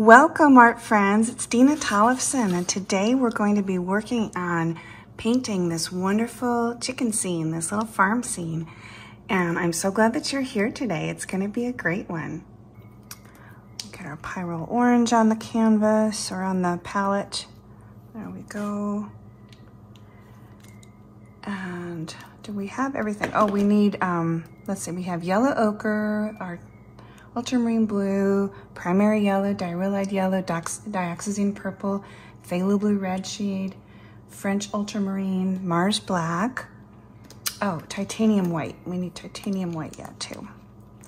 Welcome art friends, it's Dena Tollefson and today we're going to be working on painting this wonderful chicken scene, this little farm scene. And I'm so glad that you're here today. It's gonna be a great one. Get our Pyrrole Orange on the canvas or on the palette. There we go. And do we have everything? Oh, we need, um, let's see, we have yellow ochre, our ultramarine blue, primary yellow, diarylide yellow, dioxazine purple, phthalo blue red shade, French ultramarine, Mars black. Oh, titanium white. We need titanium white yet too.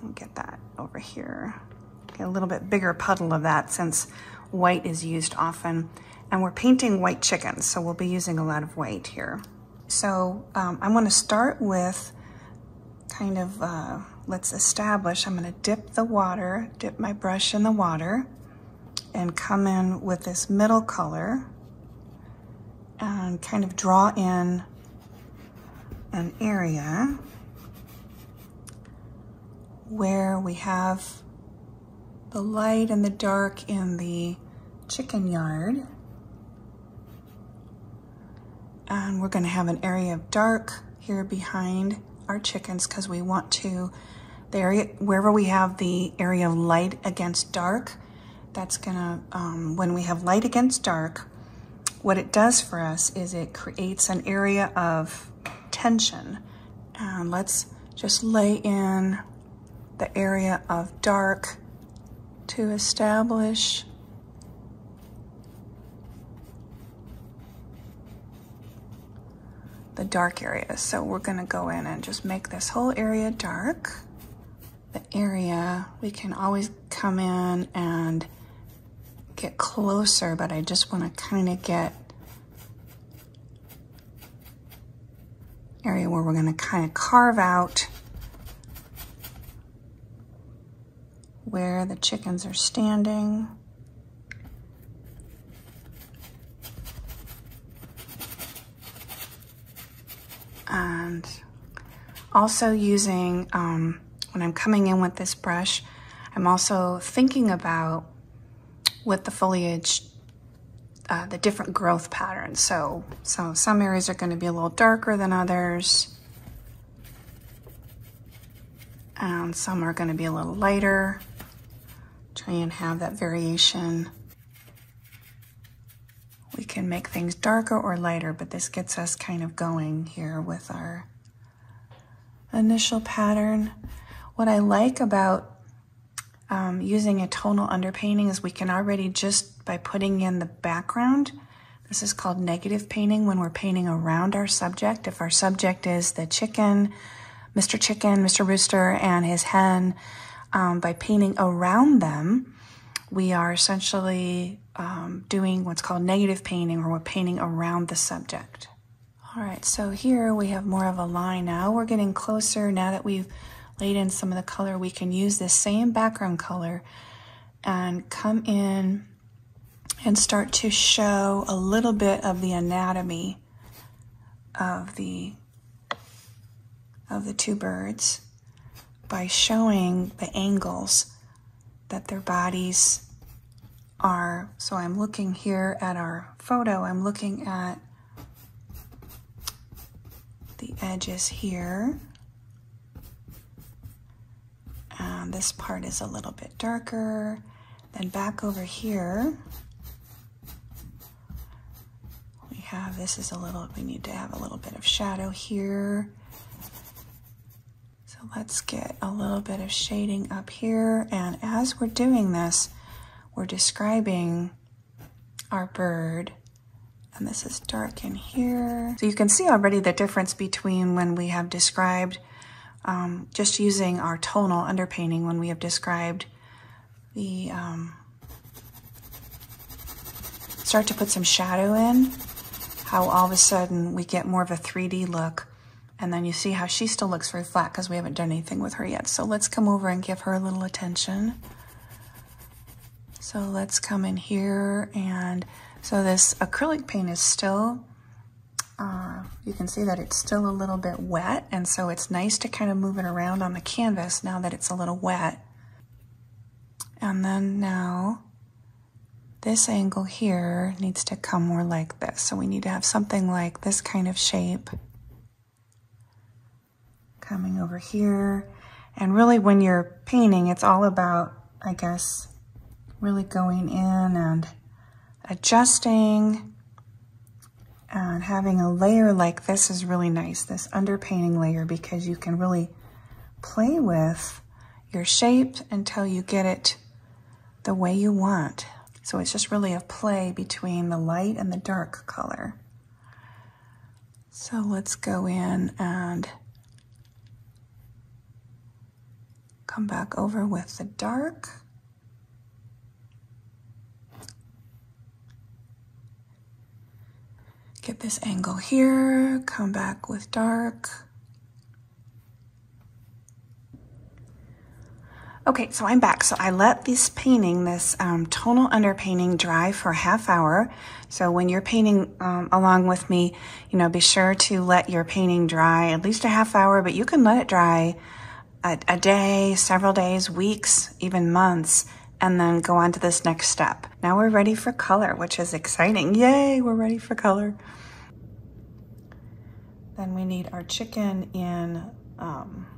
I'll get that over here. Get a little bit bigger puddle of that since white is used often. And we're painting white chickens, so we'll be using a lot of white here. So um, I'm gonna start with kind of uh, let's establish, I'm gonna dip the water, dip my brush in the water and come in with this middle color and kind of draw in an area where we have the light and the dark in the chicken yard. And we're gonna have an area of dark here behind our chickens because we want to the area, wherever we have the area of light against dark, that's gonna, um, when we have light against dark, what it does for us is it creates an area of tension. And let's just lay in the area of dark to establish the dark area. So we're gonna go in and just make this whole area dark the area, we can always come in and get closer, but I just want to kind of get area where we're going to kind of carve out where the chickens are standing. And also using um, when I'm coming in with this brush, I'm also thinking about with the foliage, uh, the different growth patterns. So, so some areas are gonna be a little darker than others. And some are gonna be a little lighter. Try and have that variation. We can make things darker or lighter, but this gets us kind of going here with our initial pattern. What I like about um, using a tonal underpainting is we can already just by putting in the background, this is called negative painting when we're painting around our subject. If our subject is the chicken, Mr. Chicken, Mr. Rooster, and his hen, um, by painting around them, we are essentially um, doing what's called negative painting or we're painting around the subject. All right, so here we have more of a line now. We're getting closer now that we've laid in some of the color, we can use this same background color and come in and start to show a little bit of the anatomy of the of the two birds by showing the angles that their bodies are. So I'm looking here at our photo, I'm looking at the edges here. Um, this part is a little bit darker. Then back over here, we have, this is a little, we need to have a little bit of shadow here. So let's get a little bit of shading up here. And as we're doing this, we're describing our bird. And this is dark in here. So you can see already the difference between when we have described um, just using our tonal underpainting when we have described the, um, start to put some shadow in, how all of a sudden we get more of a 3D look. And then you see how she still looks very flat because we haven't done anything with her yet. So let's come over and give her a little attention. So let's come in here and so this acrylic paint is still uh, you can see that it's still a little bit wet, and so it's nice to kind of move it around on the canvas now that it's a little wet. And then now this angle here needs to come more like this. So we need to have something like this kind of shape coming over here. And really when you're painting, it's all about, I guess, really going in and adjusting and having a layer like this is really nice, this underpainting layer, because you can really play with your shape until you get it the way you want. So it's just really a play between the light and the dark color. So let's go in and come back over with the dark. Get this angle here, come back with dark. Okay, so I'm back. So I let this painting, this um, tonal underpainting dry for a half hour. So when you're painting um, along with me, you know, be sure to let your painting dry at least a half hour, but you can let it dry a, a day, several days, weeks, even months, and then go on to this next step. Now we're ready for color, which is exciting. Yay, we're ready for color. Then we need our chicken in um,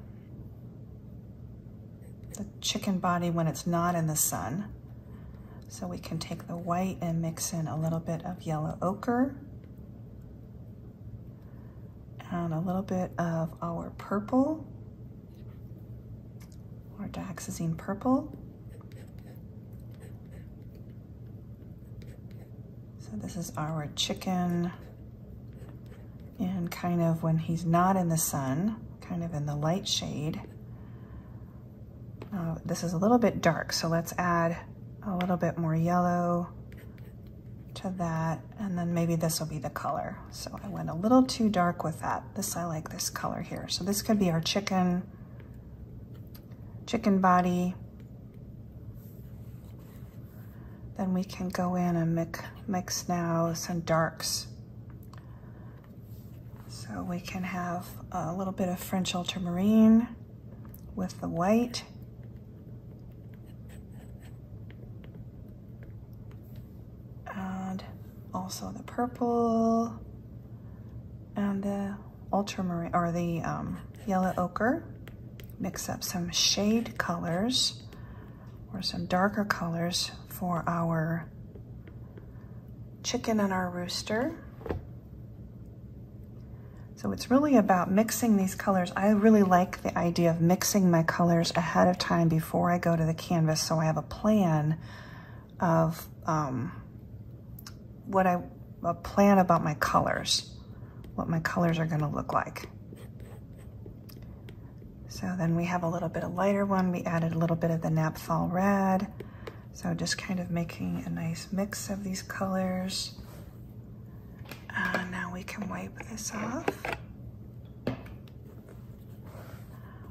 the chicken body when it's not in the sun. So we can take the white and mix in a little bit of yellow ochre and a little bit of our purple or dioxazine purple. This is our chicken and kind of when he's not in the sun, kind of in the light shade. Uh, this is a little bit dark, so let's add a little bit more yellow to that, and then maybe this will be the color. So I went a little too dark with that. This, I like this color here. So this could be our chicken, chicken body. Then we can go in and mix, mix now some darks. So we can have a little bit of French ultramarine with the white. And also the purple and the ultramarine or the um, yellow ochre. Mix up some shade colors or some darker colors for our chicken and our rooster. So it's really about mixing these colors. I really like the idea of mixing my colors ahead of time before I go to the canvas so I have a plan of um, what I a plan about my colors, what my colors are gonna look like. So then we have a little bit of lighter one. We added a little bit of the Naphthol red. So just kind of making a nice mix of these colors. And now we can wipe this off.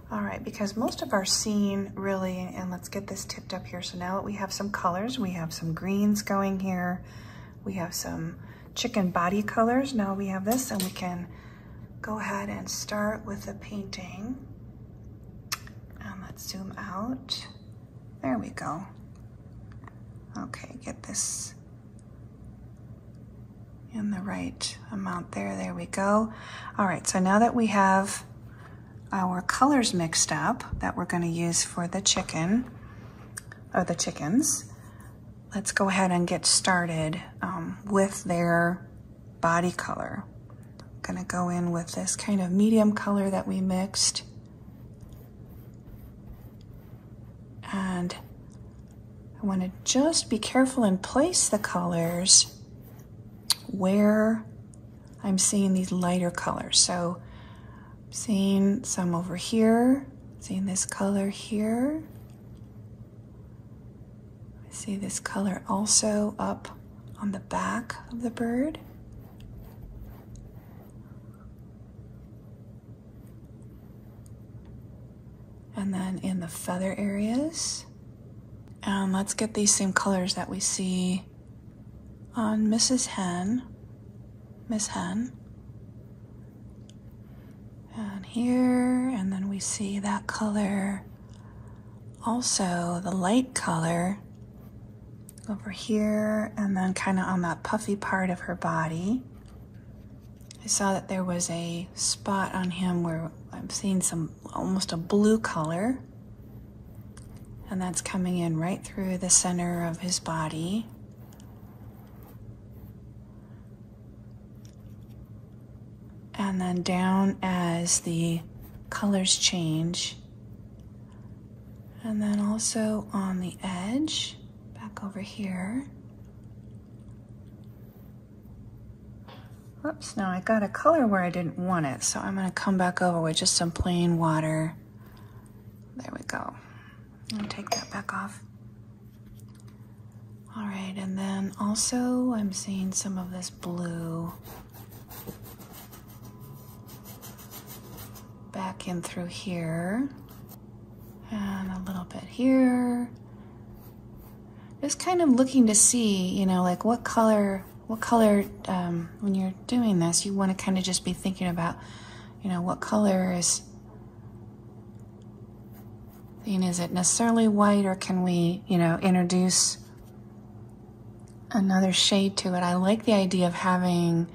All right, because most of our scene really, and let's get this tipped up here. So now that we have some colors, we have some greens going here. We have some chicken body colors. Now we have this and we can go ahead and start with the painting. Let's zoom out. There we go. Okay, get this in the right amount there. There we go. All right, so now that we have our colors mixed up that we're gonna use for the chicken, or the chickens, let's go ahead and get started um, with their body color. I'm gonna go in with this kind of medium color that we mixed. And I wanna just be careful and place the colors where I'm seeing these lighter colors. So I'm seeing some over here, seeing this color here, I See this color also up on the back of the bird. And then in the feather areas. And let's get these same colors that we see on Mrs. Hen, Miss Hen. And here, and then we see that color. Also, the light color over here and then kind of on that puffy part of her body. I saw that there was a spot on him where I'm seeing some almost a blue color. And that's coming in right through the center of his body. And then down as the colors change. And then also on the edge, back over here. Oops, now I got a color where I didn't want it, so I'm gonna come back over with just some plain water. There we go. I'm take that back off. All right, and then also I'm seeing some of this blue back in through here and a little bit here. Just kind of looking to see, you know, like what color what color, um, when you're doing this, you want to kind of just be thinking about, you know, what color is, is it necessarily white or can we, you know, introduce another shade to it? I like the idea of having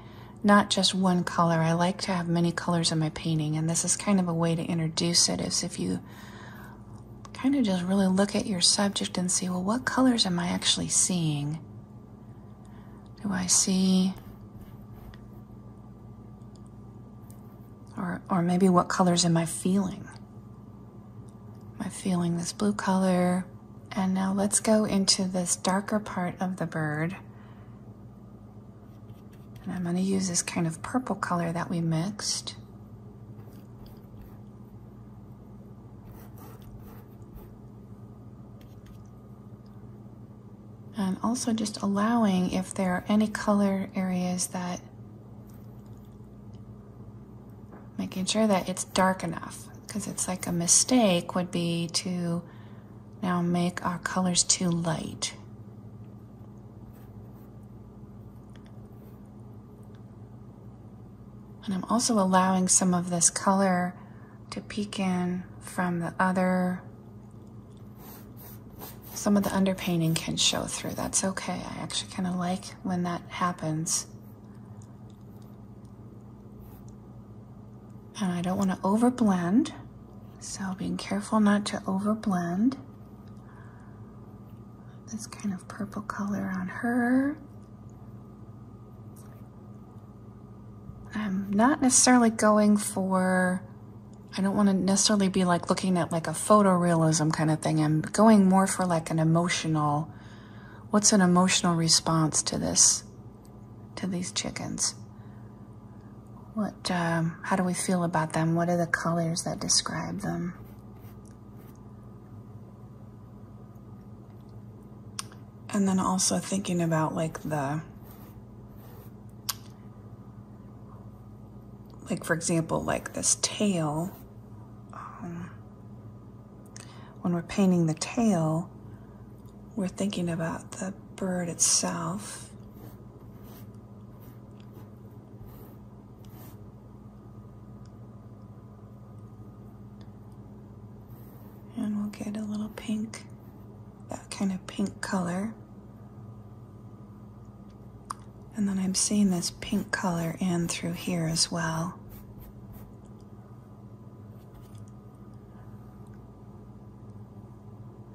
not just one color. I like to have many colors in my painting, and this is kind of a way to introduce it, is if you kind of just really look at your subject and see, well, what colors am I actually seeing? Do I see? Or, or maybe what colors am I feeling? Am feeling this blue color? And now let's go into this darker part of the bird. And I'm going to use this kind of purple color that we mixed. And also just allowing if there are any color areas that making sure that it's dark enough because it's like a mistake would be to now make our colors too light. And I'm also allowing some of this color to peek in from the other some of the underpainting can show through. That's okay. I actually kind of like when that happens. And I don't want to overblend, so being careful not to overblend. This kind of purple color on her. I'm not necessarily going for I don't want to necessarily be like looking at like a photorealism kind of thing. I'm going more for like an emotional, what's an emotional response to this, to these chickens? What, um, how do we feel about them? What are the colors that describe them? And then also thinking about like the, like for example, like this tail when we're painting the tail, we're thinking about the bird itself. And we'll get a little pink, that kind of pink color. And then I'm seeing this pink color in through here as well.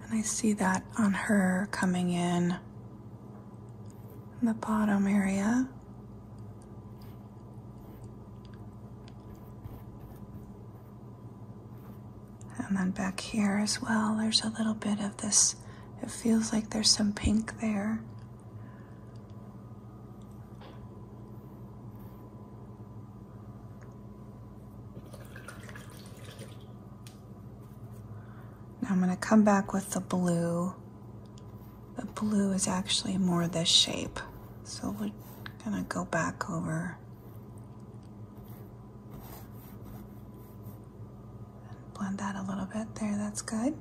And I see that on her coming in, in the bottom area. Back here as well, there's a little bit of this. It feels like there's some pink there. Now I'm going to come back with the blue. The blue is actually more this shape. So we're going to go back over that a little bit there. That's good.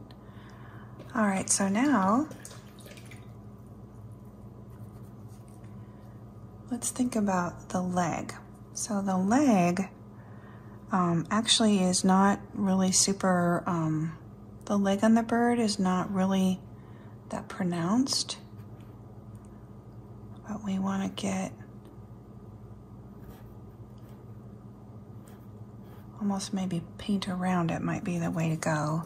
All right, so now let's think about the leg. So the leg um, actually is not really super um, the leg on the bird is not really that pronounced. but we want to get almost maybe paint around it might be the way to go.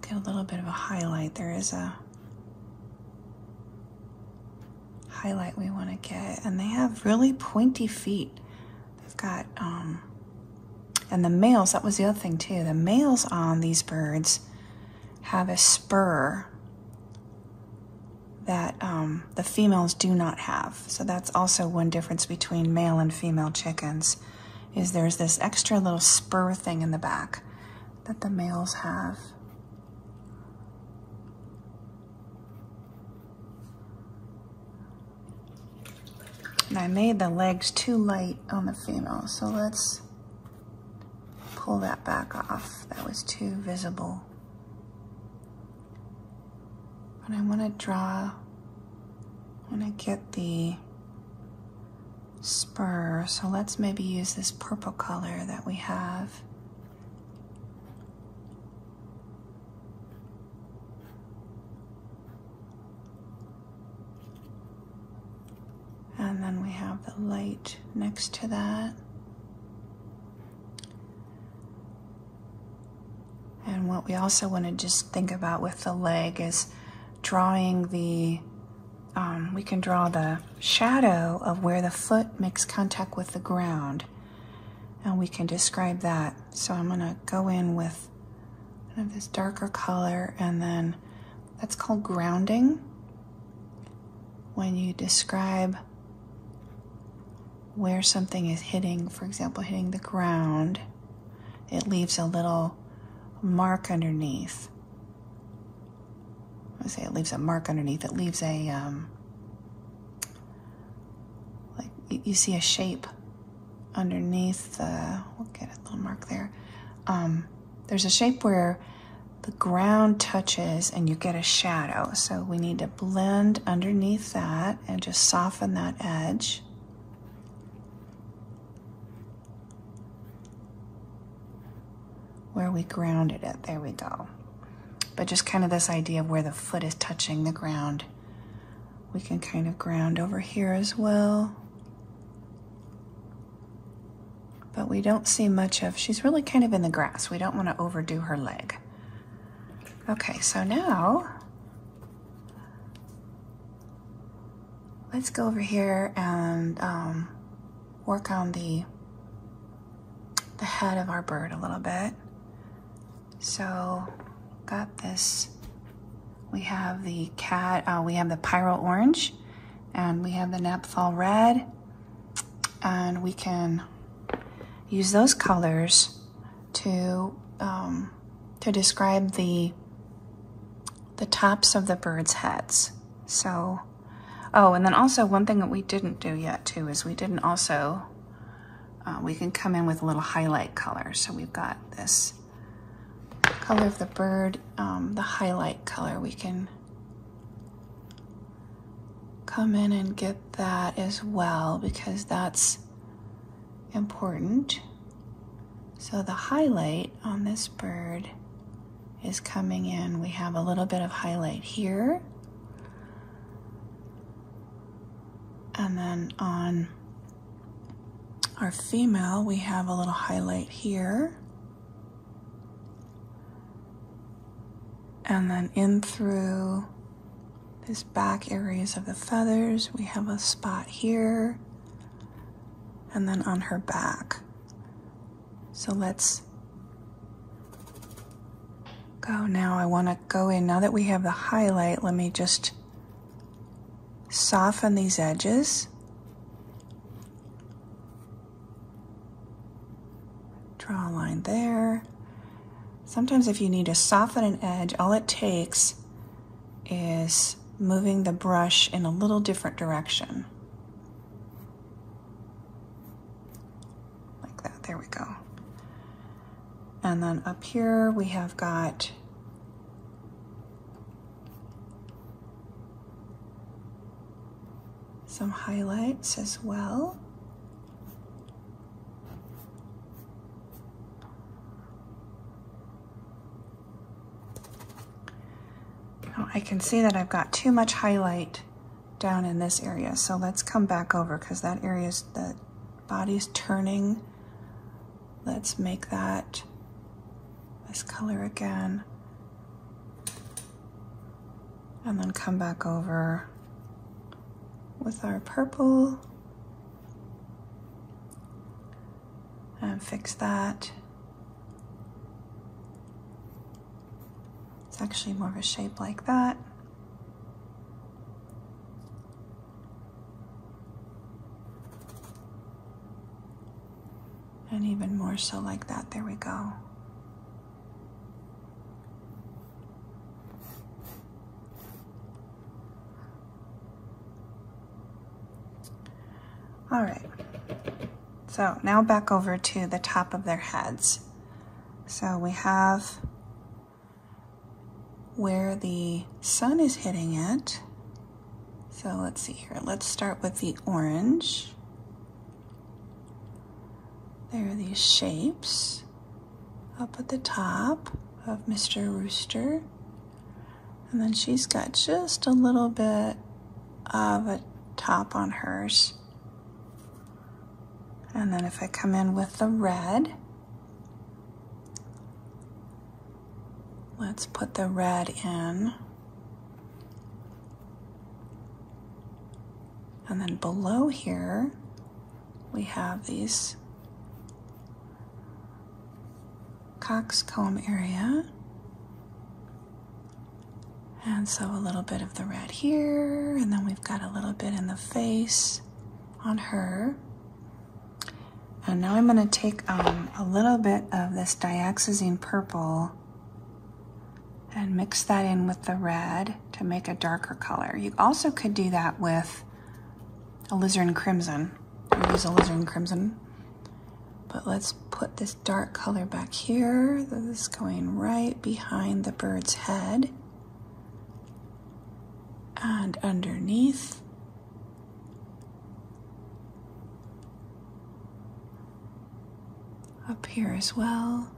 Get a little bit of a highlight. There is a highlight we want to get. And they have really pointy feet. They've got, um, and the males, that was the other thing too. The males on these birds have a spur that um, the females do not have. So that's also one difference between male and female chickens is there's this extra little spur thing in the back that the males have. And I made the legs too light on the female, so let's pull that back off. That was too visible. But I want to draw, when I want to get the spur, so let's maybe use this purple color that we have. And then we have the light next to that. And what we also want to just think about with the leg is drawing the, um, we can draw the shadow of where the foot makes contact with the ground. And we can describe that. So I'm going to go in with kind of this darker color and then that's called grounding. When you describe where something is hitting, for example, hitting the ground, it leaves a little mark underneath. I say it leaves a mark underneath. It leaves a um, like you see a shape underneath the. We'll get a little mark there. Um, there's a shape where the ground touches and you get a shadow. So we need to blend underneath that and just soften that edge. where we grounded it. There we go. But just kind of this idea of where the foot is touching the ground. We can kind of ground over here as well. But we don't see much of, she's really kind of in the grass. We don't want to overdo her leg. Okay, so now let's go over here and um, work on the the head of our bird a little bit. So, got this. We have the cat, uh, we have the pyrrole orange, and we have the naphthol red, and we can use those colors to um, to describe the the tops of the birds' heads. So, oh, and then also one thing that we didn't do yet too is we didn't also uh, we can come in with a little highlight color. So we've got this color of the bird, um, the highlight color, we can come in and get that as well because that's important. So the highlight on this bird is coming in. We have a little bit of highlight here. And then on our female, we have a little highlight here. And then in through these back areas of the feathers, we have a spot here. And then on her back. So let's go now. I want to go in. Now that we have the highlight, let me just soften these edges. Draw a line there. Sometimes if you need to soften an edge, all it takes is moving the brush in a little different direction. Like that, there we go. And then up here we have got some highlights as well. I can see that I've got too much highlight down in this area. So let's come back over because that area is the body's turning. Let's make that this color again. And then come back over with our purple and fix that. It's actually more of a shape like that. And even more so like that. There we go. All right. So now back over to the top of their heads. So we have where the sun is hitting it. So let's see here. Let's start with the orange. There are these shapes up at the top of Mr. Rooster. And then she's got just a little bit of a top on hers. And then if I come in with the red, let's put the red in. And then below here, we have these coxcomb area. And so a little bit of the red here, and then we've got a little bit in the face on her. And now I'm going to take um, a little bit of this dioxazine purple and mix that in with the red to make a darker color. You also could do that with alizarin crimson. use alizarin crimson. But let's put this dark color back here. This is going right behind the bird's head. And underneath. up here as well.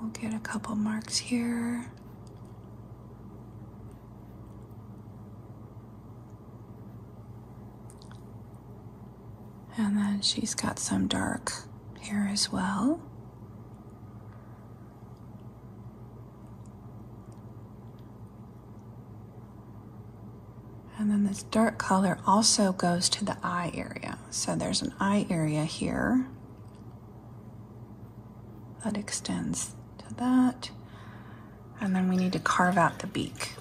We'll get a couple marks here. And then she's got some dark here as well. And then this dark color also goes to the eye area. So there's an eye area here that extends that. And then we need to carve out the beak.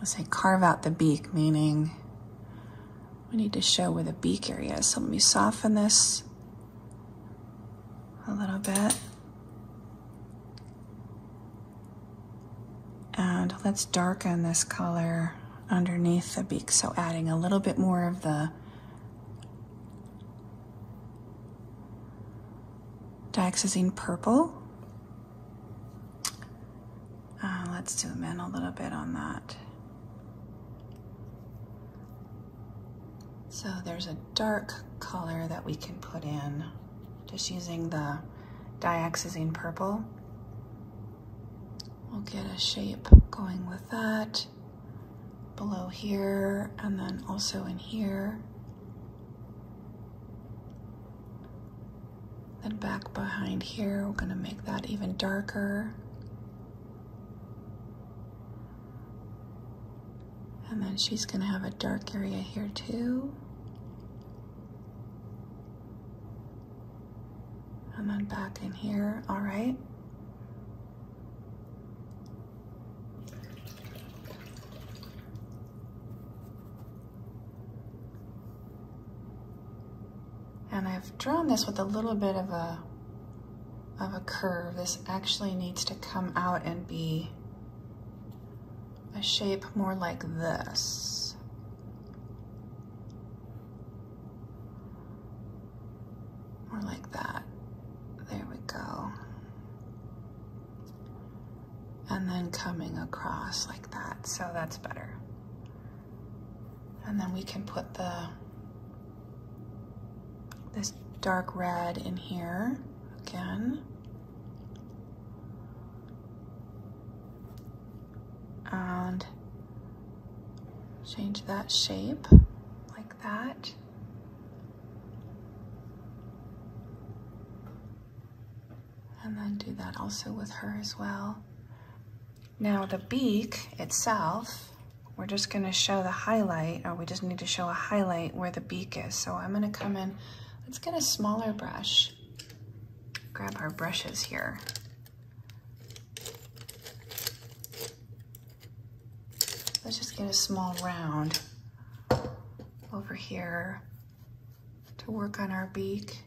I say carve out the beak, meaning we need to show where the beak area is. So let me soften this a little bit. And let's darken this color underneath the beak. So adding a little bit more of the dioxazine purple. Uh, let's zoom in a little bit on that. So there's a dark color that we can put in just using the dioxazine purple. We'll get a shape going with that below here and then also in here. Then back behind here, we're gonna make that even darker. And then she's gonna have a dark area here too. And then back in here, all right. And I've drawn this with a little bit of a, of a curve. This actually needs to come out and be a shape more like this. More like that. There we go. And then coming across like that. So that's better. And then we can put the this dark red in here again. and change that shape like that. And then do that also with her as well. Now the beak itself, we're just gonna show the highlight, or we just need to show a highlight where the beak is. So I'm gonna come in, let's get a smaller brush. Grab our brushes here. Let's just get a small round over here to work on our beak.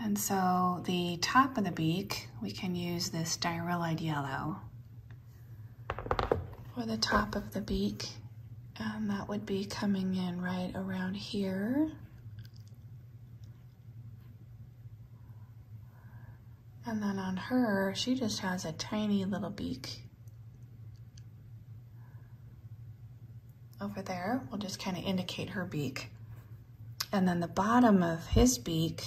And so the top of the beak, we can use this diarylide yellow for the top of the beak. And that would be coming in right around here. And then on her, she just has a tiny little beak. Over there, we'll just kind of indicate her beak. And then the bottom of his beak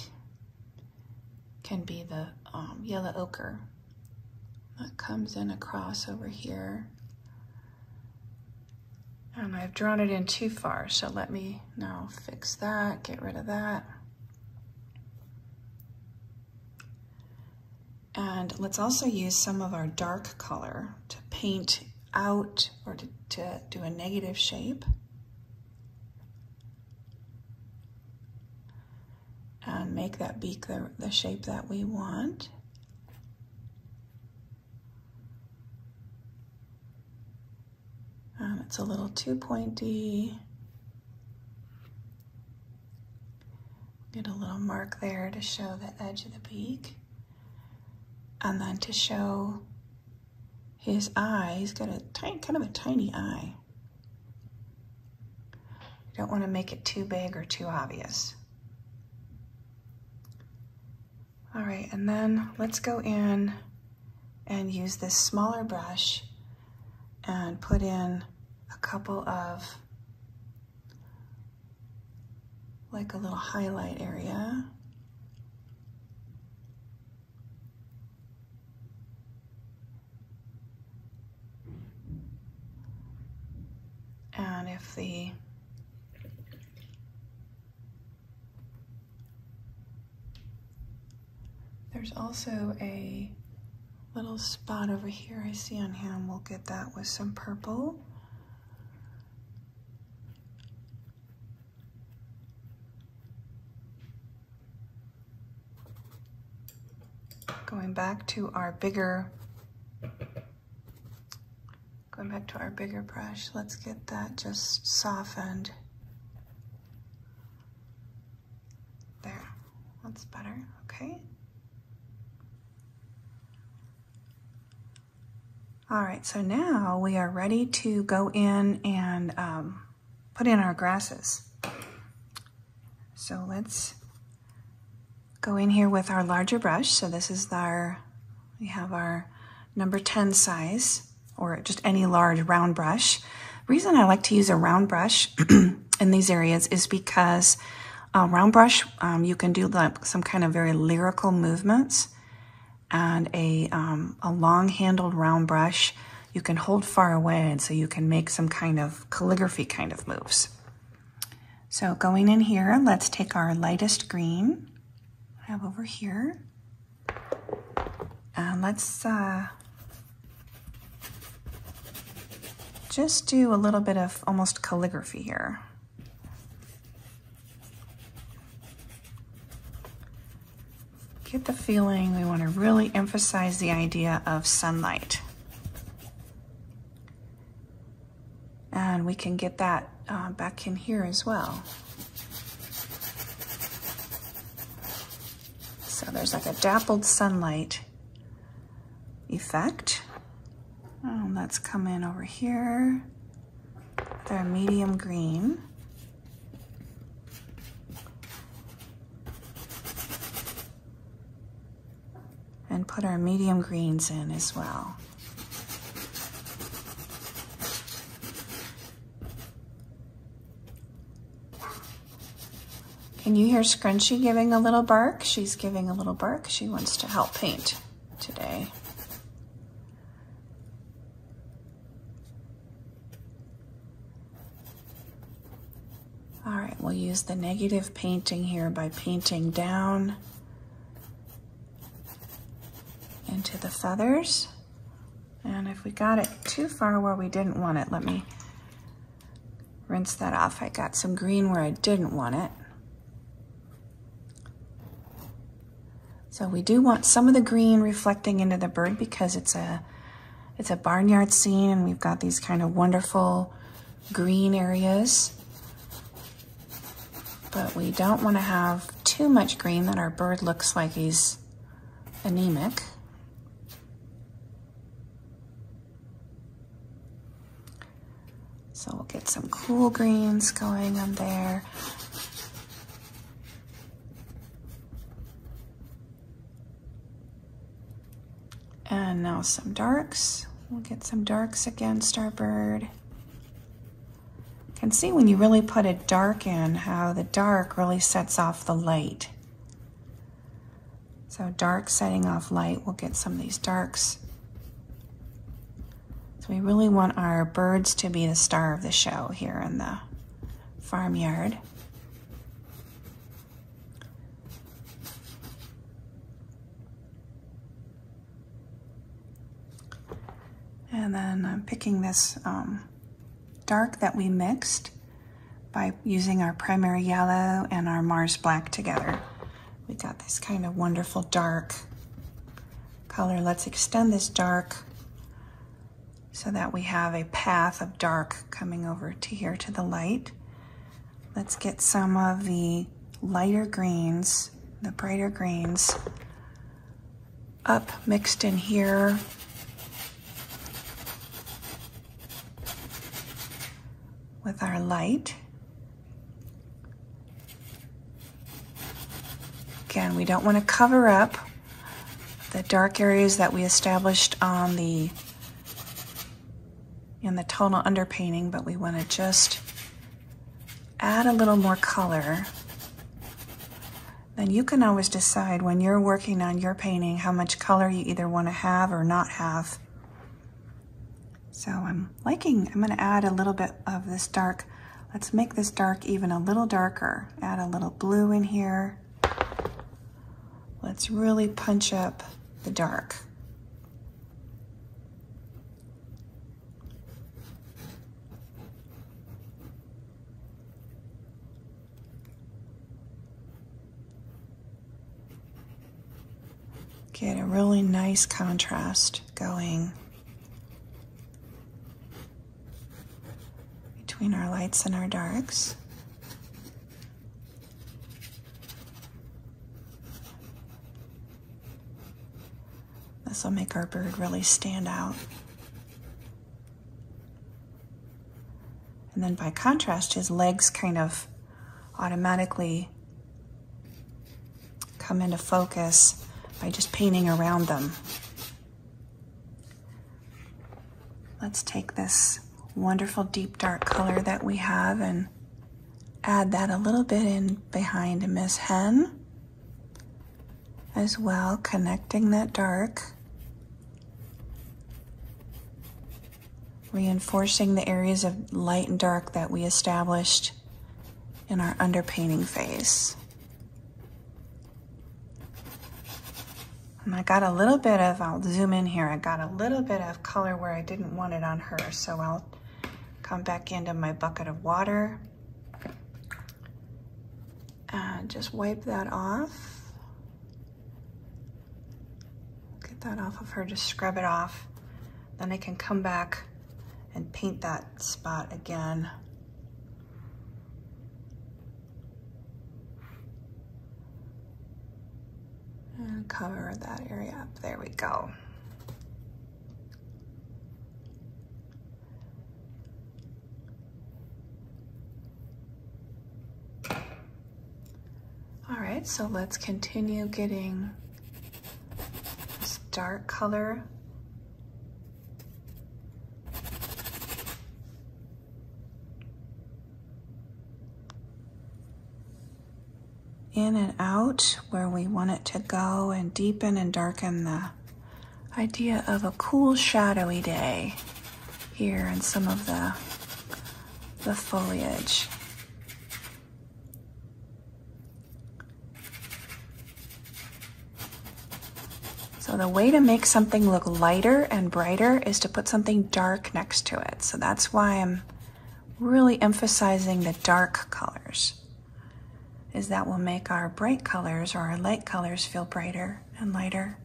can be the um, yellow ochre that comes in across over here. And I've drawn it in too far, so let me now fix that, get rid of that. And let's also use some of our dark color to paint out or to, to do a negative shape. And make that beak the, the shape that we want. Um, it's a little too pointy. Get a little mark there to show the edge of the beak and then to show his eye, he's got a tiny, kind of a tiny eye. You don't want to make it too big or too obvious. All right, and then let's go in and use this smaller brush and put in a couple of like a little highlight area. And if the there's also a little spot over here I see on him. We'll get that with some purple. Going back to our bigger Going back to our bigger brush, let's get that just softened. There, that's better, okay. All right, so now we are ready to go in and um, put in our grasses. So let's go in here with our larger brush. So this is our, we have our number 10 size or just any large round brush. Reason I like to use a round brush in these areas is because a round brush, um, you can do like some kind of very lyrical movements and a, um, a long-handled round brush, you can hold far away and so you can make some kind of calligraphy kind of moves. So going in here, let's take our lightest green, I have over here, and let's uh, just do a little bit of almost calligraphy here. Get the feeling we want to really emphasize the idea of sunlight. And we can get that uh, back in here as well. So there's like a dappled sunlight effect. Oh, let's come in over here with our medium green. and put our medium greens in as well. Can you hear Scrunchy giving a little bark? She's giving a little bark. She wants to help paint today. All right, we'll use the negative painting here by painting down into the feathers. And if we got it too far where we didn't want it, let me rinse that off. I got some green where I didn't want it. So we do want some of the green reflecting into the bird because it's a it's a barnyard scene and we've got these kind of wonderful green areas. But we don't want to have too much green that our bird looks like he's anemic. So we'll get some cool greens going on there. And now some darks. We'll get some darks against our bird. You can see when you really put a dark in how the dark really sets off the light. So dark setting off light, we'll get some of these darks. So we really want our birds to be the star of the show here in the farmyard. And then I'm picking this um, dark that we mixed by using our primary yellow and our Mars black together. We got this kind of wonderful dark color. Let's extend this dark so that we have a path of dark coming over to here to the light. Let's get some of the lighter greens, the brighter greens, up mixed in here with our light. Again, we don't want to cover up the dark areas that we established on the in the tonal underpainting, but we want to just add a little more color. Then you can always decide when you're working on your painting how much color you either want to have or not have. So I'm liking, I'm gonna add a little bit of this dark. Let's make this dark even a little darker. Add a little blue in here. Let's really punch up the dark. Get a really nice contrast going. between our lights and our darks. This will make our bird really stand out. And then by contrast, his legs kind of automatically come into focus by just painting around them. Let's take this wonderful deep dark color that we have and add that a little bit in behind Miss Hen as well, connecting that dark, reinforcing the areas of light and dark that we established in our underpainting phase. And I got a little bit of, I'll zoom in here, I got a little bit of color where I didn't want it on her, so I'll come back into my bucket of water and just wipe that off. Get that off of her, just scrub it off. Then I can come back and paint that spot again. And cover that area up. There we go. All right, so let's continue getting this dark color. in and out where we want it to go and deepen and darken the idea of a cool shadowy day here in some of the, the foliage. So the way to make something look lighter and brighter is to put something dark next to it. So that's why I'm really emphasizing the dark colors is that will make our bright colors or our light colors feel brighter and lighter.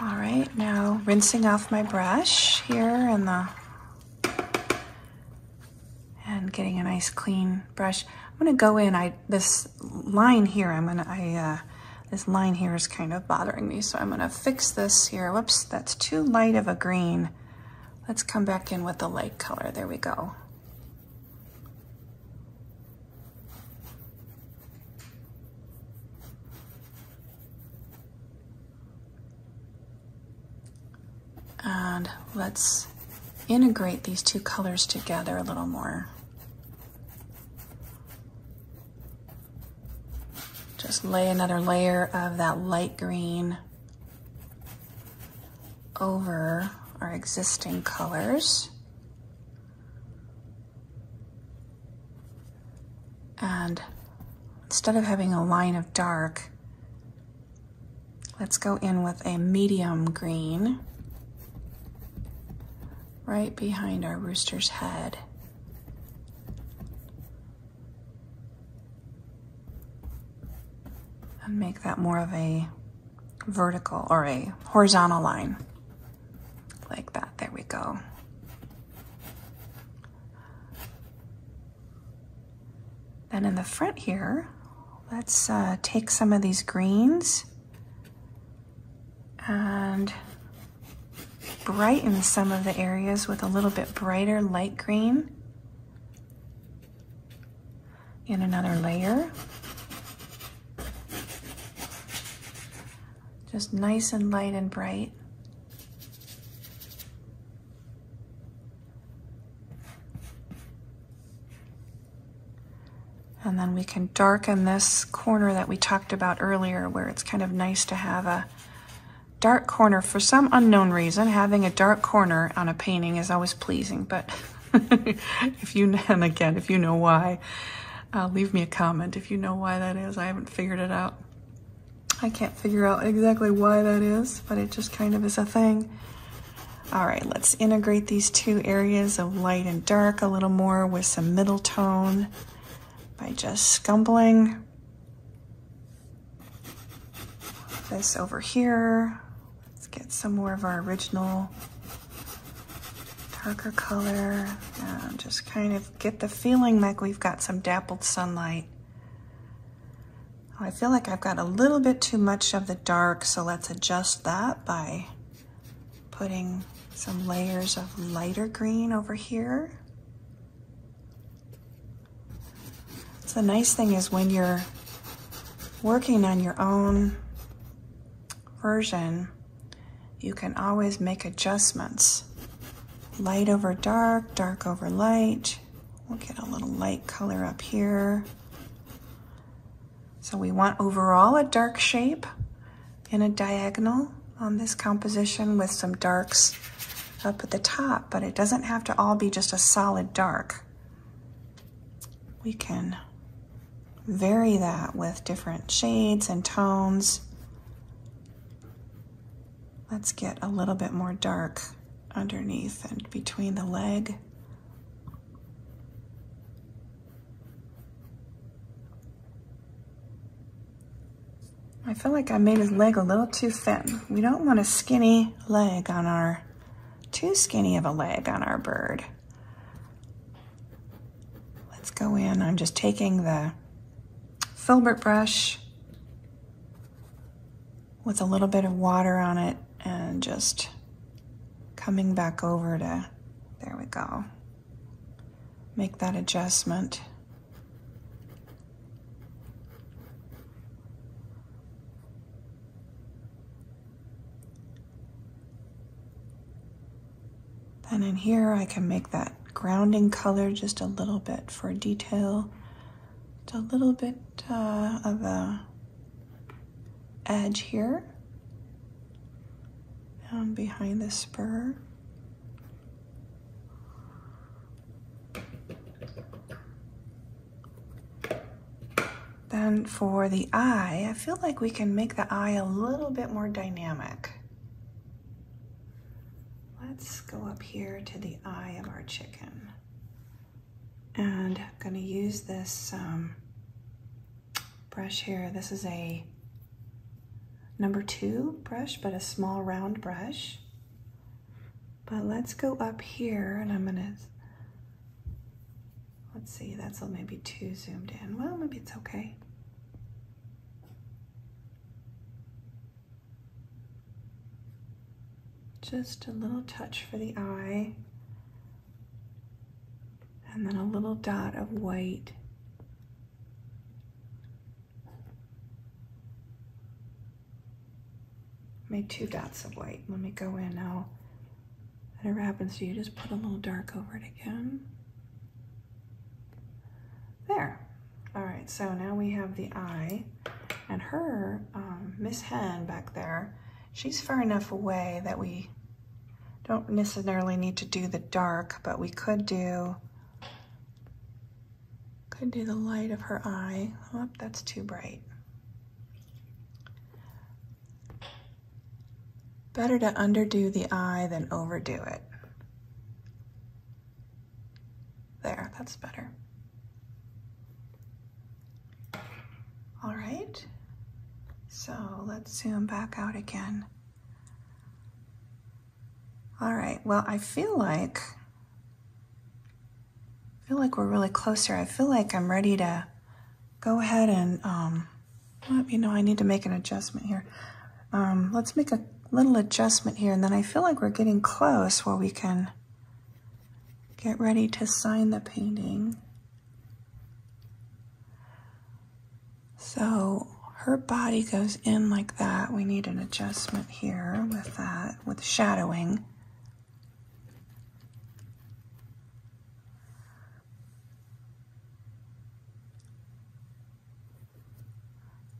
All right, now rinsing off my brush here and the and getting a nice clean brush. I'm gonna go in, I this line here, I'm gonna, I, uh, this line here is kind of bothering me, so I'm gonna fix this here. Whoops, that's too light of a green. Let's come back in with the light color, there we go. And let's integrate these two colors together a little more. Just lay another layer of that light green over our existing colors. And instead of having a line of dark, let's go in with a medium green right behind our rooster's head. And make that more of a vertical or a horizontal line. Like that, there we go. Then in the front here, let's uh, take some of these greens and brighten some of the areas with a little bit brighter light green in another layer. Just nice and light and bright. And then we can darken this corner that we talked about earlier where it's kind of nice to have a dark corner, for some unknown reason, having a dark corner on a painting is always pleasing, but if you, and again, if you know why, uh, leave me a comment if you know why that is. I haven't figured it out. I can't figure out exactly why that is, but it just kind of is a thing. All right, let's integrate these two areas of light and dark a little more with some middle tone by just scumbling this over here get some more of our original darker color and just kind of get the feeling like we've got some dappled sunlight. Oh, I feel like I've got a little bit too much of the dark, so let's adjust that by putting some layers of lighter green over here. So the nice thing is when you're working on your own version, you can always make adjustments. Light over dark, dark over light. We'll get a little light color up here. So we want overall a dark shape in a diagonal on this composition with some darks up at the top, but it doesn't have to all be just a solid dark. We can vary that with different shades and tones. Let's get a little bit more dark underneath and between the leg. I feel like I made his leg a little too thin. We don't want a skinny leg on our, too skinny of a leg on our bird. Let's go in. I'm just taking the filbert brush with a little bit of water on it and just coming back over to, there we go. Make that adjustment. Then in here, I can make that grounding color just a little bit for detail. Just a little bit uh, of a edge here behind the spur. Then then for the eye, I feel like we can make the eye a little bit more dynamic. Let's go up here to the eye of our chicken. And I'm gonna use this um, brush here. This is a number two brush, but a small round brush. But let's go up here and I'm gonna, let's see, that's maybe too zoomed in. Well, maybe it's okay. Just a little touch for the eye. And then a little dot of white. Made two dots of white. Let me go in now. Whatever happens to you, just put a little dark over it again. There. All right, so now we have the eye. And her, um, Miss Hen back there, she's far enough away that we don't necessarily need to do the dark, but we could do could do the light of her eye. Oh, that's too bright. Better to underdo the eye than overdo it. There, that's better. All right, so let's zoom back out again. All right, well, I feel like, I feel like we're really closer. I feel like I'm ready to go ahead and, um, let me know I need to make an adjustment here. Um, let's make a little adjustment here, and then I feel like we're getting close where we can get ready to sign the painting. So her body goes in like that. We need an adjustment here with that, with shadowing.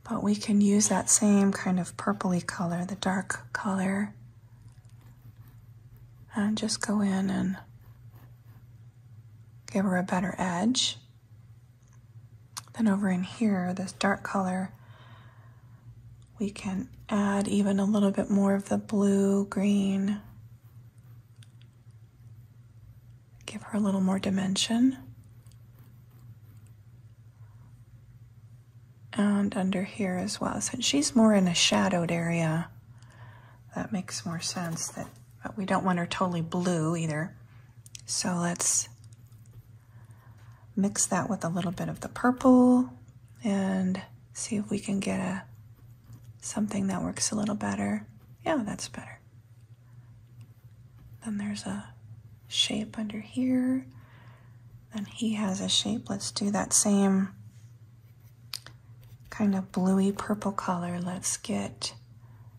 But we can use that same kind of purpley color, the dark color, and just go in and give her a better edge. Then over in here, this dark color, we can add even a little bit more of the blue, green, give her a little more dimension. And under here as well. Since she's more in a shadowed area, that makes more sense. That but we don't want her totally blue either. So let's mix that with a little bit of the purple and see if we can get a something that works a little better. Yeah, that's better. Then there's a shape under here. Then he has a shape. Let's do that same kind of bluey purple color. Let's get,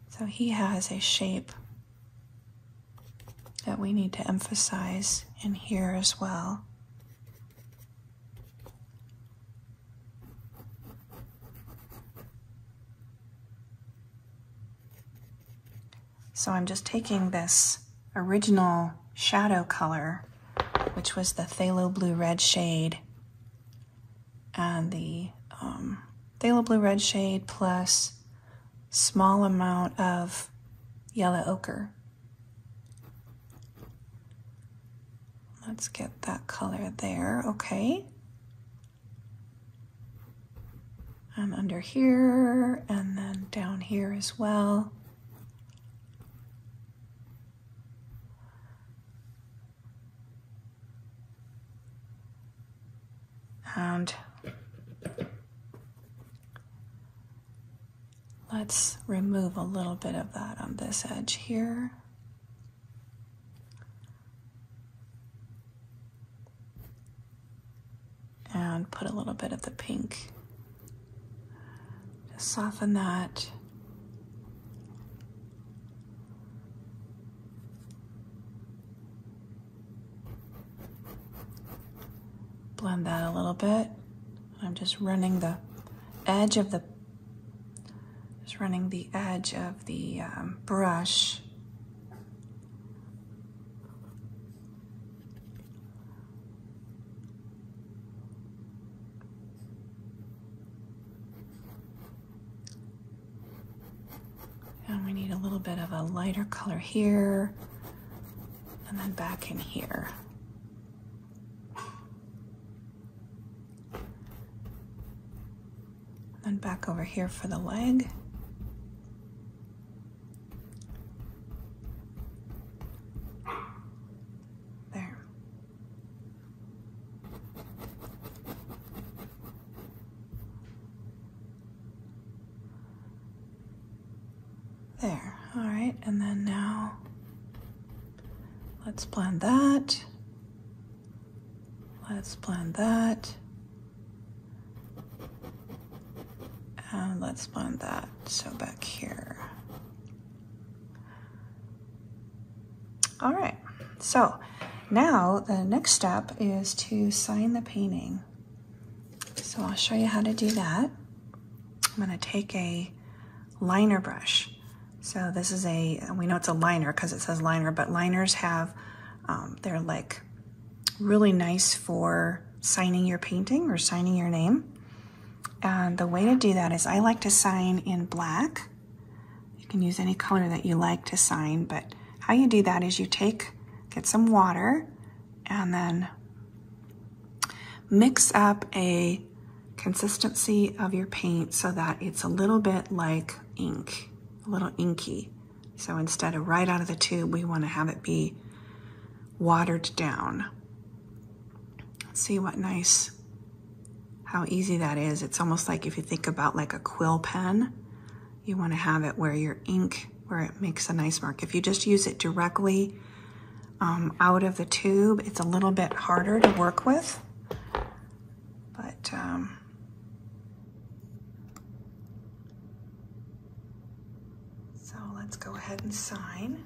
so he has a shape that we need to emphasize in here as well. So I'm just taking this original shadow color, which was the phthalo blue red shade, and the um, phthalo blue red shade plus small amount of yellow ochre. Let's get that color there, okay. And under here, and then down here as well. And Let's remove a little bit of that on this edge here. And put a little bit of the pink. Just soften that. Blend that a little bit. I'm just running the edge of the just running the edge of the um, brush And we need a little bit of a lighter color here and then back in here. And back over here for the leg. The next step is to sign the painting. So I'll show you how to do that. I'm gonna take a liner brush. So this is a, we know it's a liner because it says liner, but liners have, um, they're like really nice for signing your painting or signing your name. And the way to do that is I like to sign in black. You can use any color that you like to sign, but how you do that is you take, get some water, and then mix up a consistency of your paint so that it's a little bit like ink, a little inky. So instead of right out of the tube, we want to have it be watered down. See what nice how easy that is. It's almost like if you think about like a quill pen, you want to have it where your ink, where it makes a nice mark. If you just use it directly um, out of the tube, it's a little bit harder to work with. But um, so let's go ahead and sign.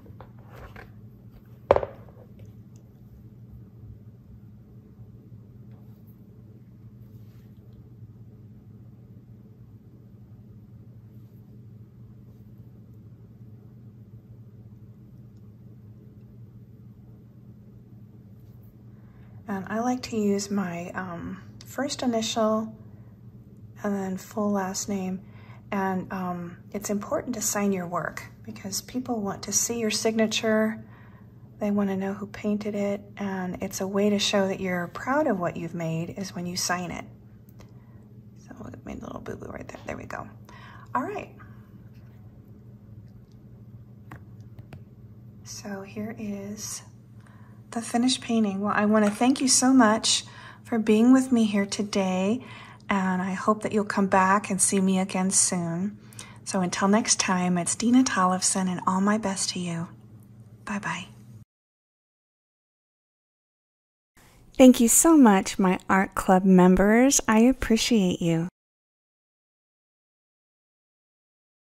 And I like to use my um, first initial and then full last name. And um, it's important to sign your work because people want to see your signature. They want to know who painted it. And it's a way to show that you're proud of what you've made is when you sign it. So it made a little boo-boo right there. There we go. All right. So here is the finished painting. Well, I want to thank you so much for being with me here today, and I hope that you'll come back and see me again soon. So until next time, it's Dena Tollefson, and all my best to you. Bye bye. Thank you so much, my art club members. I appreciate you.